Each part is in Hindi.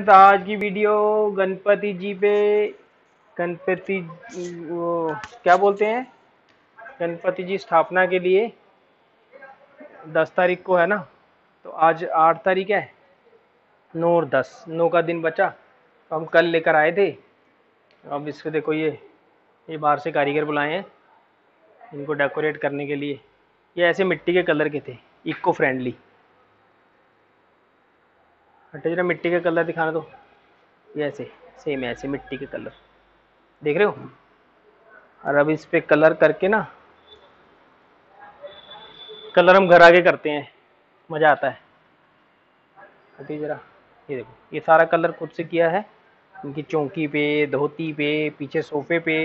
फ्रेंड्स आज की वीडियो गणपति जी पे, गणपति, वो, क्या बोलते हैं? गणपति जी स्थापना के लिए दस तारीख को है ना? तो आज आठ तारीख है। नौ और दस, नौ का दिन बचा। तो हम कल लेकर आए थे। अब इसको देखो ये ये बाहर से कारीगर बुलाए हैं इनको डेकोरेट करने के लिए। ये ऐसे मिट्टी के कलर के थे इको फ्रेंडली हटे जरा मिट्टी के कलर दिखाना तो ये ऐसे सेम ऐसे मिट्टी के कलर। देख रहे हो? और अब इस पर कलर करके ना, कलर हम घर आगे करते हैं। मज़ा आता है। हटे जरा, ये देखो, ये सारा कलर खुद से किया है। इनकी चौकी पे, धोती पे, पीछे सोफे पे,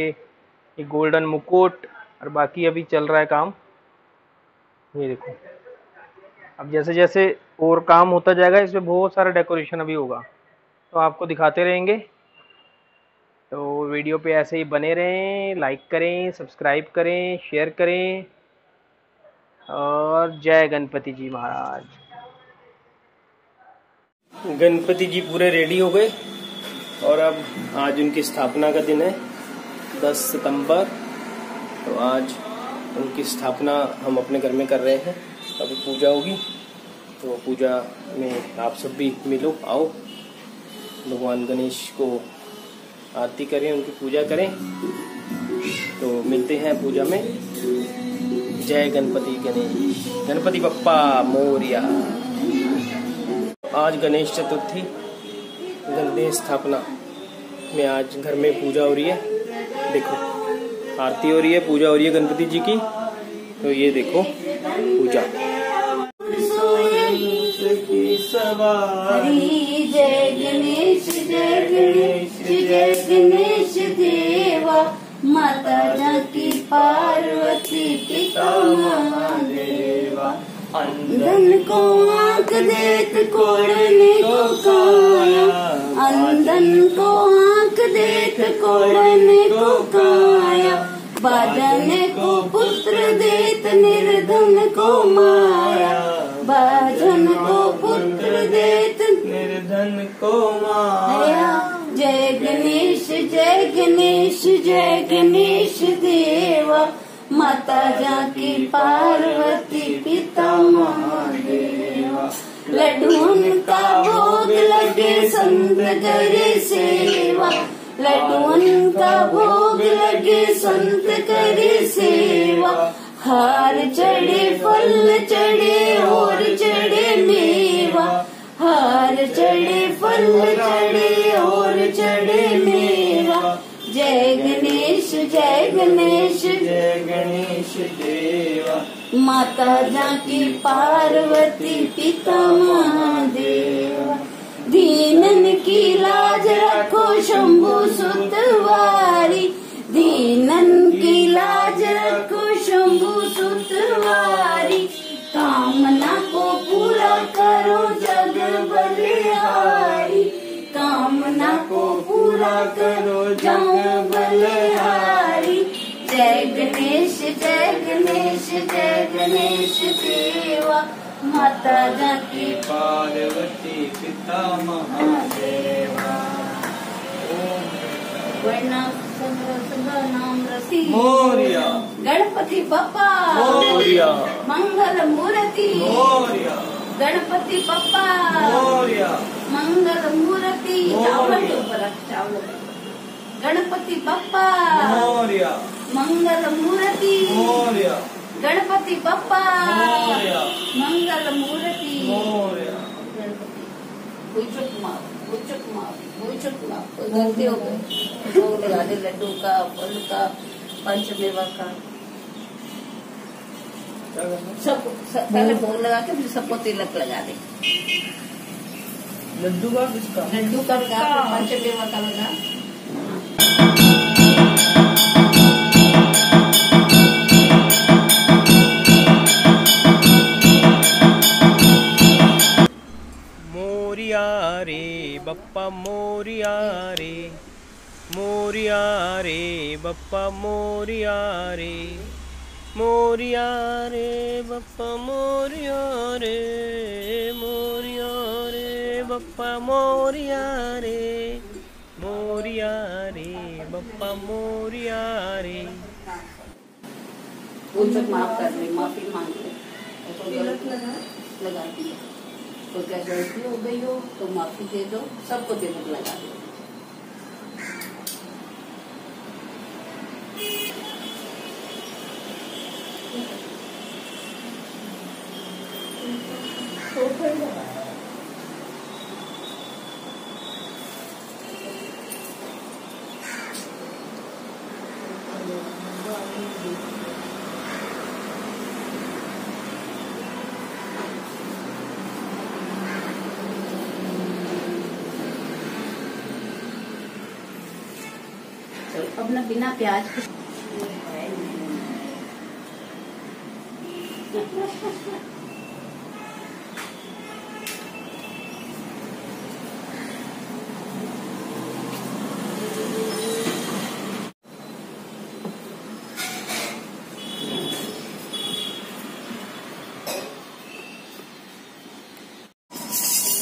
ये गोल्डन मुकुट, और बाकी अभी चल रहा है काम। ये देखो, अब जैसे जैसे और काम होता जाएगा, इसमें बहुत सारा डेकोरेशन अभी होगा। तो आपको दिखाते रहेंगे। तो वीडियो पे ऐसे ही बने रहें लाइक करें सब्सक्राइब करें शेयर करें। और जय गणपति जी महाराज। गणपति जी पूरे रेडी हो गए। और अब आज उनकी स्थापना का दिन है 10 सितंबर। तो आज उनकी स्थापना हम अपने घर में कर रहे हैं। अभी पूजा होगी। तो पूजा में आप सब भी मिलो, आओ। भगवान गणेश को आरती करें, उनकी पूजा करें। तो मिलते हैं पूजा में। जय गणपति गणेश। गणपति बप्पा मोरिया। आज गणेश चतुर्थी गणेश स्थापना में आज घर में पूजा हो रही है। देखो, आरती हो रही है, पूजा हो रही है गणपति जी की। तो ये देखो, पूजा। हरी जय गणेश जय गणेश जय गणेश देवा माता जानकी पार्वती पिता महादेवा अंधन को आँख देख कोड़ने को काया अंधन को आँख देख कोड़ने को काया बाजने को पुत्र देत निर्धन को माया। निर्धन को माया। जय गणेश जय गणेश जय गणेश देवा। माता जानकी पार्वती पिता महादेवा। लड्डून का भोग लगे संत करे सेवा। लड्डून का भोग लगे संत करे सेवा। हार चढ़े फल चढ़े और चढ़े मेवा। हार चढ़े, फल चढ़े, और चढ़े मेवा। जय गणेश जय गणेश। जय गणेश देवा माता जाकी पार्वती पिता महादेवा। दीनन की लाज कामना को पूरा करो जग बलिहारी। जय गणेश जय गणेश जय गणेश देवा माता जाती पार्वती पिता महादेवा। वर्णा नाम रसी। मोरिया। गणपति बप्पा मंगल मूर्ति। मोरिया। गणपति बप्पा मोरिया मंगल मूर्ति। गणपति बप्पा मोरिया मंगल मूर्ति गणपति बप्पा मोरिया मंगल मूर्ति गलती हो गई लड्डू का फल का पंचमेवा का सब सब- पहले भोग लगा के फिर सबको तिलक लगा दे। लड्डू का किसका लड्डू का लगा पंचमेवा का लगा मोरिया रे बप्पा मोरिया रे। मोरिया रे बप्पा मोरिया रे। मोरिया रे बप्पा मोरिया रे मोरिया रे बप्पा मोरिया रे मोरिया रे बप्पा मोरिया रे। चूक माफ़ कर दे माफ़ी मांग ले तो गलत लगा। दिया। तो क्या गलती हो गई हो तो माफ़ी दे दो सबको तिलक लगा दो। चलो अब ना बिना प्याज के